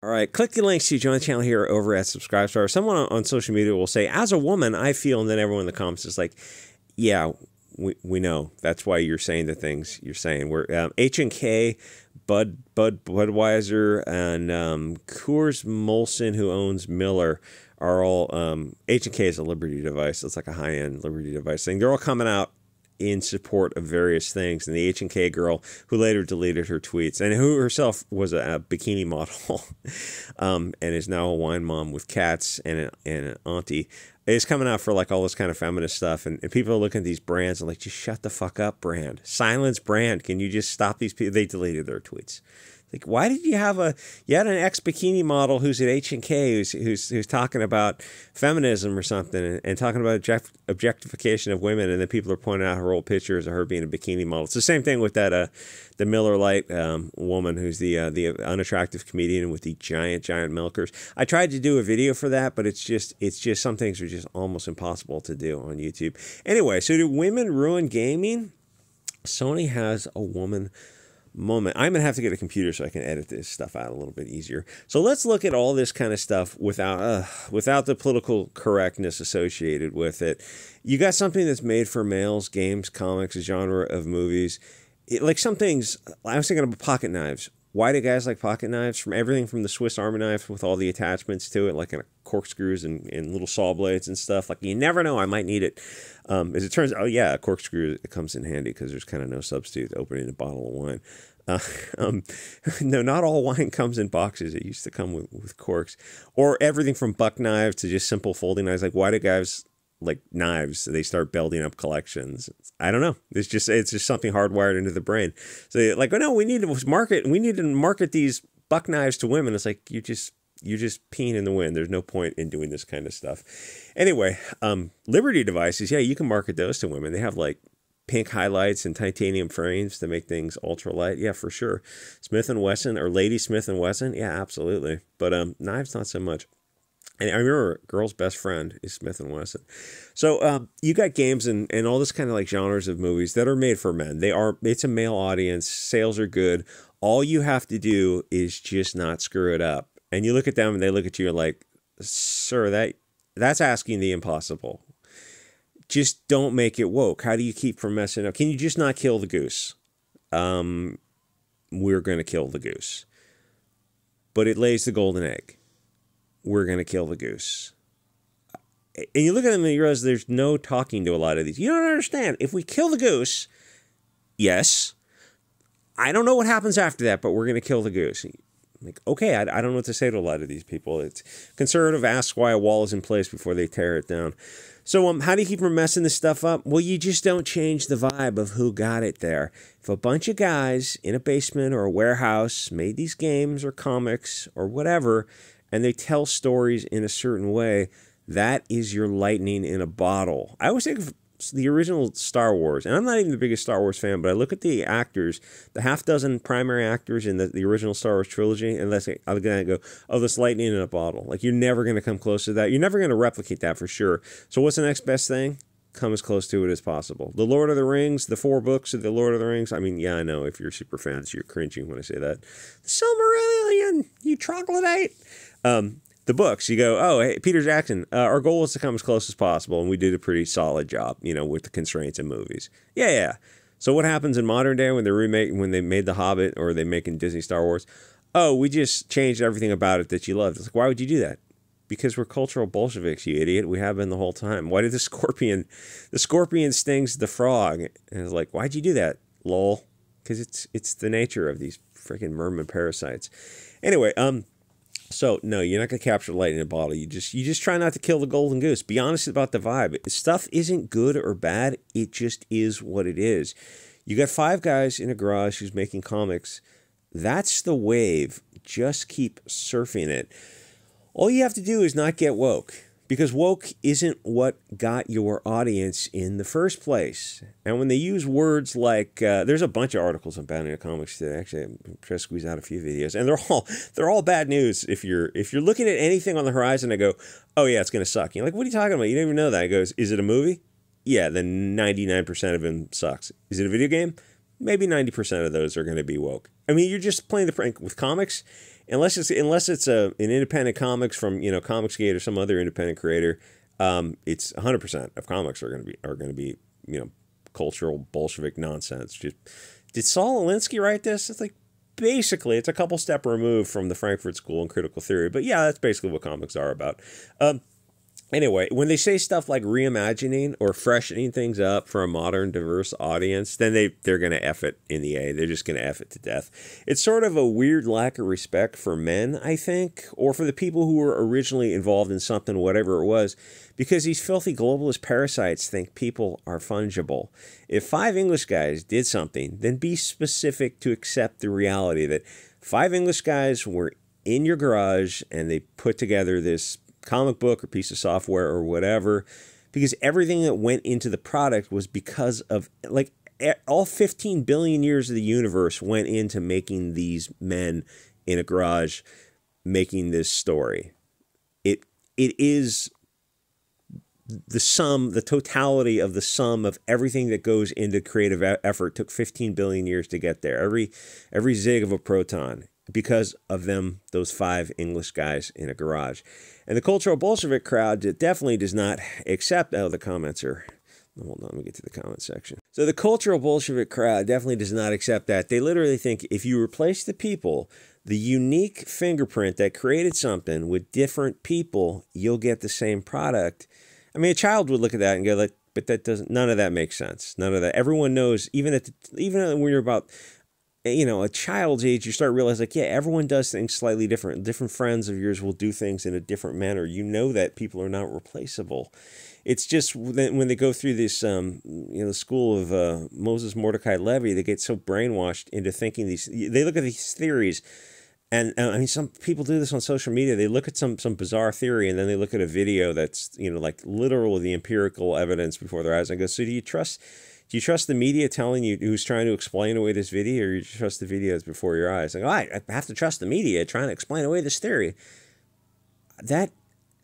All right, click the links to join the channel here over at Subscribestar. Someone on, social media will say, as a woman, I feel, and then everyone in the comments is like, yeah, we, we know. That's why you're saying the things you're saying. We're um, H&K, Bud, Bud, Budweiser, and um, Coors Molson, who owns Miller, are all, um, H&K is a Liberty device. It's like a high-end Liberty device thing. They're all coming out in support of various things. And the H and K girl, who later deleted her tweets, and who herself was a, a bikini model, um, and is now a wine mom with cats and, a, and an auntie, is coming out for like all this kind of feminist stuff. And, and people are looking at these brands and like, just shut the fuck up, brand. Silence, brand. Can you just stop these people? They deleted their tweets. Like, why did you have a you had an ex bikini model who's at H and K who's, who's who's talking about feminism or something and, and talking about object, objectification of women, and then people are pointing out her old pictures of her being a bikini model. It's the same thing with that uh, the Miller Lite um, woman who's the uh, the unattractive comedian with the giant giant milkers. I tried to do a video for that, but it's just it's just some things are just almost impossible to do on YouTube. Anyway, so do women ruin gaming? Sony has a woman moment. I'm going to have to get a computer so I can edit this stuff out a little bit easier. So let's look at all this kind of stuff without uh, without the political correctness associated with it. You got something that's made for males, games, comics, a genre of movies. It, like some things, I was thinking about pocket knives. Why do guys like pocket knives? From everything from the Swiss Army knife with all the attachments to it, like corkscrews and, and little saw blades and stuff. Like you never know, I might need it. Um, as it turns out, oh yeah, a corkscrew it comes in handy because there's kind of no substitute opening a bottle of wine. Uh, um, no, not all wine comes in boxes. It used to come with, with corks, or everything from buck knives to just simple folding knives. Like why do guys like knives? They start building up collections. I don't know. It's just it's just something hardwired into the brain. So like, oh no, we need to market. We need to market these buck knives to women. It's like you just you're just peeing in the wind. There's no point in doing this kind of stuff. Anyway, um, Liberty devices, yeah, you can market those to women. They have like pink highlights and titanium frames to make things ultralight. Yeah, for sure. Smith and Wesson or Lady Smith and Wesson, yeah, absolutely. But um, knives not so much. And I remember girl's best friend is Smith and Wesson. So um, you got games and, and all this kind of like genres of movies that are made for men. They are it's a male audience. Sales are good. All you have to do is just not screw it up and you look at them and they look at you and like, sir, that that's asking the impossible. Just don't make it woke. How do you keep from messing up? Can you just not kill the goose? Um, we're going to kill the goose. But it lays the golden egg. We're going to kill the goose. And you look at them and you realize there's no talking to a lot of these. You don't understand. If we kill the goose, yes, I don't know what happens after that, but we're going to kill the goose like, okay, I, I don't know what to say to a lot of these people. It's conservative asks why a wall is in place before they tear it down. So, um, how do you keep from messing this stuff up? Well, you just don't change the vibe of who got it there. If a bunch of guys in a basement or a warehouse made these games or comics or whatever, and they tell stories in a certain way, that is your lightning in a bottle. I always think of the original Star Wars, and I'm not even the biggest Star Wars fan, but I look at the actors, the half dozen primary actors in the, the original Star Wars trilogy, and I'm gonna go, oh, this lightning in a bottle. Like you're never gonna come close to that. You're never gonna replicate that for sure. So what's the next best thing? Come as close to it as possible. The Lord of the Rings, the four books of the Lord of the Rings. I mean, yeah, I know if you're super fans, you're cringing when I say that. Silmarillion, you troglodyte. Um, the books, you go, oh, hey, Peter Jackson, uh, our goal is to come as close as possible, and we did a pretty solid job, you know, with the constraints of movies. Yeah, yeah. So what happens in modern day when they remake, when they made The Hobbit or they making Disney Star Wars? Oh, we just changed everything about it that you loved. It's like, why would you do that? Because we're cultural Bolsheviks, you idiot. We have been the whole time. Why did the scorpion, the scorpion stings the frog? And it's like, why'd you do that? Lol. Because it's it's the nature of these freaking merman parasites. Anyway, um, so no, you're not gonna capture light in a bottle. You just you just try not to kill the golden goose. Be honest about the vibe. Stuff isn't good or bad. It just is what it is. You got five guys in a garage who's making comics. That's the wave. Just keep surfing it. All you have to do is not get woke because woke isn't what got your audience in the first place. And when they use words like, uh, there's a bunch of articles on Bad Comics today. Actually, I'm trying to squeeze out a few videos, and they're all they're all bad news. If you're if you're looking at anything on the horizon, I go, oh yeah, it's gonna suck. You're like, what are you talking about? You don't even know that. It goes, is it a movie? Yeah, then 99% of them sucks. Is it a video game? Maybe 90% of those are going to be woke. I mean, you're just playing the prank with comics unless it's unless it's a an independent comics from you know Comicsgate or some other independent creator, um, it's 100 percent of comics are going to be are going to be you know cultural Bolshevik nonsense. Just did Saul Alinsky write this? It's like basically it's a couple step removed from the Frankfurt School and critical theory, but yeah, that's basically what comics are about. Um, anyway, when they say stuff like reimagining or freshening things up for a modern, diverse audience, then they they're gonna f it in the A. They're just gonna f it to death. It's sort of a weird lack of respect for men, I think, or for the people who were originally involved in something, whatever it was, because these filthy globalist parasites think people are fungible. If five English guys did something, then be specific to accept the reality that five English guys were in your garage and they put together this comic book or piece of software or whatever because everything that went into the product was because of like all 15 billion years of the universe went into making these men in a garage making this story. It it is the sum the totality of the sum of everything that goes into creative effort took 15 billion years to get there. Every every zig of a proton because of them those five english guys in a garage and the cultural Bolshevik crowd definitely does not accept. Oh, the comments are. Hold on, let me get to the comment section. So the cultural Bolshevik crowd definitely does not accept that. They literally think if you replace the people, the unique fingerprint that created something with different people, you'll get the same product. I mean, a child would look at that and go like, but that doesn't. None of that makes sense. None of that. Everyone knows. Even at the, even when you're about you know, a child's age, you start realizing like, yeah, everyone does things slightly different. Different friends of yours will do things in a different manner. You know that people are not replaceable. It's just when they go through this, um, you know, the school of uh, Moses Mordecai Levy, they get so brainwashed into thinking these. They look at these theories, and uh, I mean, some people do this on social media. They look at some some bizarre theory, and then they look at a video that's you know like literal the empirical evidence before their eyes, and go, so do you trust? Do you trust the media telling you who's trying to explain away this video, or you trust the videos before your eyes? Like, right, I have to trust the media trying to explain away this theory. That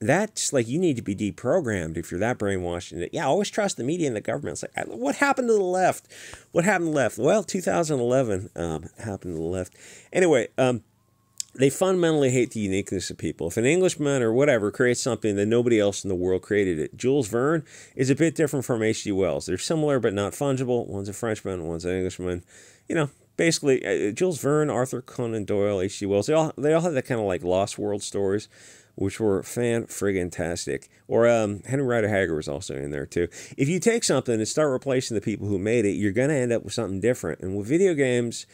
that's like you need to be deprogrammed if you're that brainwashed. And yeah, always trust the media and the government. It's like, what happened to the left? What happened to the left? Well, 2011 um, happened to the left. Anyway, um, they fundamentally hate the uniqueness of people. If an Englishman or whatever creates something that nobody else in the world created it, Jules Verne is a bit different from H.G. Wells. They're similar but not fungible. One's a Frenchman, one's an Englishman. You know, basically, uh, Jules Verne, Arthur Conan Doyle, H.G. Wells, they all they all had that kind of like Lost World stories, which were fan friggin' tastic. Or um, Henry Rider Haggard was also in there too. If you take something and start replacing the people who made it, you're gonna end up with something different. And with video games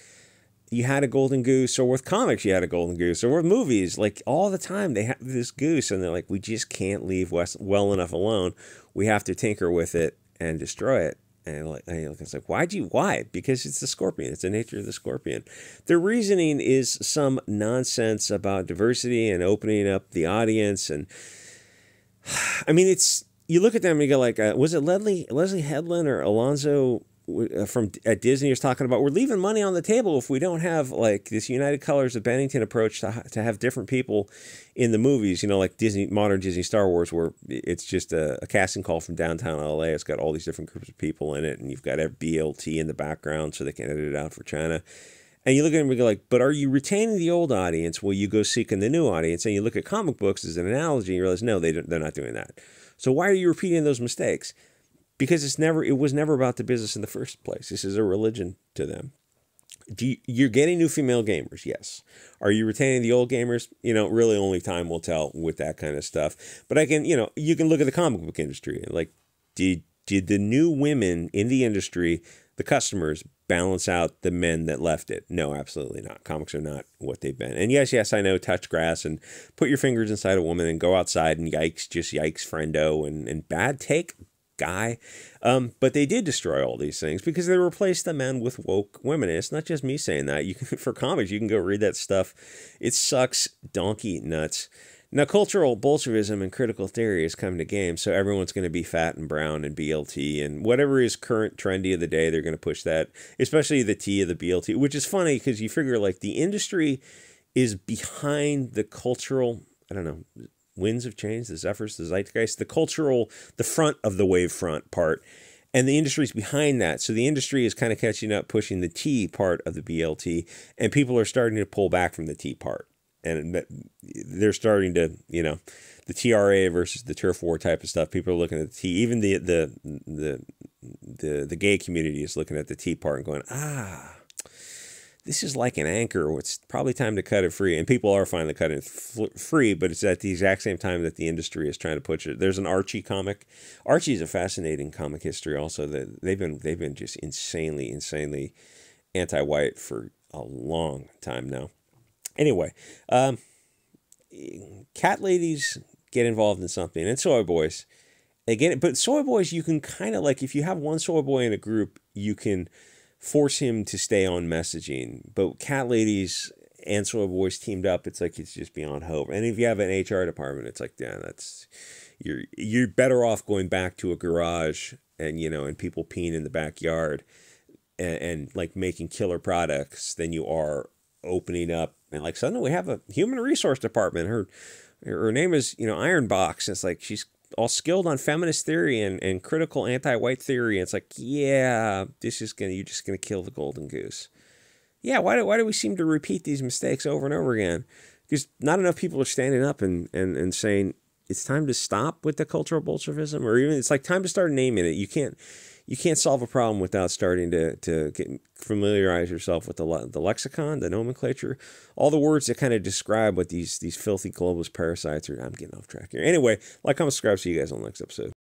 you had a golden goose, or with comics, you had a golden goose, or with movies, like all the time they have this goose, and they're like, we just can't leave West well enough alone. We have to tinker with it and destroy it. And like, it's like, why'd you? Why? Because it's the scorpion. It's the nature of the scorpion. Their reasoning is some nonsense about diversity and opening up the audience. And I mean, it's you look at them and you go like, uh, was it Leslie Leslie Headland or Alonzo Uh, from at Disney is talking about we're leaving money on the table if we don't have like this United Colors of Bennington approach to to have different people in the movies. You know, like Disney modern Disney Star Wars, where it's just a, a casting call from downtown LA. It's got all these different groups of people in it, and you've got BLT in the background so they can edit it out for China. And you look at them and go like, but are you retaining the old audience? Will you go seeking the new audience? And you look at comic books as an analogy, and you realize no, they they're not doing that. So why are you repeating those mistakes? Because it's never it was never about the business in the first place. This is a religion to them. You, you're getting new female gamers, yes. Are you retaining the old gamers? You know, really only time will tell with that kind of stuff. But I can, you know, you can look at the comic book industry. Like, did did the new women in the industry, the customers, balance out the men that left it? No, absolutely not. Comics are not what they've been. And yes, yes, I know touch grass and put your fingers inside a woman and go outside and yikes, just yikes, friendo, and, and bad take, guy. Um, but they did destroy all these things because they replaced the men with woke women. And it's not just me saying that. You can, for comics, you can go read that stuff. It sucks donkey nuts. Now, cultural Bolshevism and critical theory has come to game, so everyone's going to be fat and brown and BLT and whatever is current trendy of the day, they're going to push that, especially the T of the BLT, which is funny because you figure like the industry is behind the cultural, I don't know, winds of change, the zephyrs, the zeitgeist, the cultural, the front of the wave front part. And the industry's behind that. So the industry is kind of catching up, pushing the T part of the BLT, and people are starting to pull back from the T part. and they're starting to you know the TRA versus the turf war type of stuff. People are looking at the T. Even the the the the the gay community is looking at the T part and going, ah, this is like an anchor. It's probably time to cut it free. And people are finally cutting it free, but it's at the exact same time that the industry is trying to push it. There's an Archie comic. Archie is a fascinating comic history. Also, that they've been they've been just insanely, insanely anti-white for a long time now. Anyway, um, cat ladies get involved in something, and soy boys. Again, but soy boys, you can kind of like if you have one soy boy in a group, you can force him to stay on messaging. But cat ladies and soy boys teamed up, it's like it's just beyond hope. And if you have an HR department, it's like, yeah, that's you're you're better off going back to a garage and you know and people peeing in the backyard and, and like making killer products than you are opening up and like suddenly we have a human resource department. Her her name is you know Iron Box. It's like she's all skilled on feminist theory and, and critical anti-white theory. And it's like, yeah, this is gonna you're just gonna kill the golden goose. Yeah, why do why do we seem to repeat these mistakes over and over again? Because not enough people are standing up and, and, and saying it's time to stop with the cultural Bolshevism, or even it's like time to start naming it. You can't you can't solve a problem without starting to, to get, familiarize yourself with the, the lexicon, the nomenclature, all the words that kind of describe what these, these filthy globalist parasites are. I'm getting off track here. Anyway, like, comment, subscribe. See you guys on the next episode.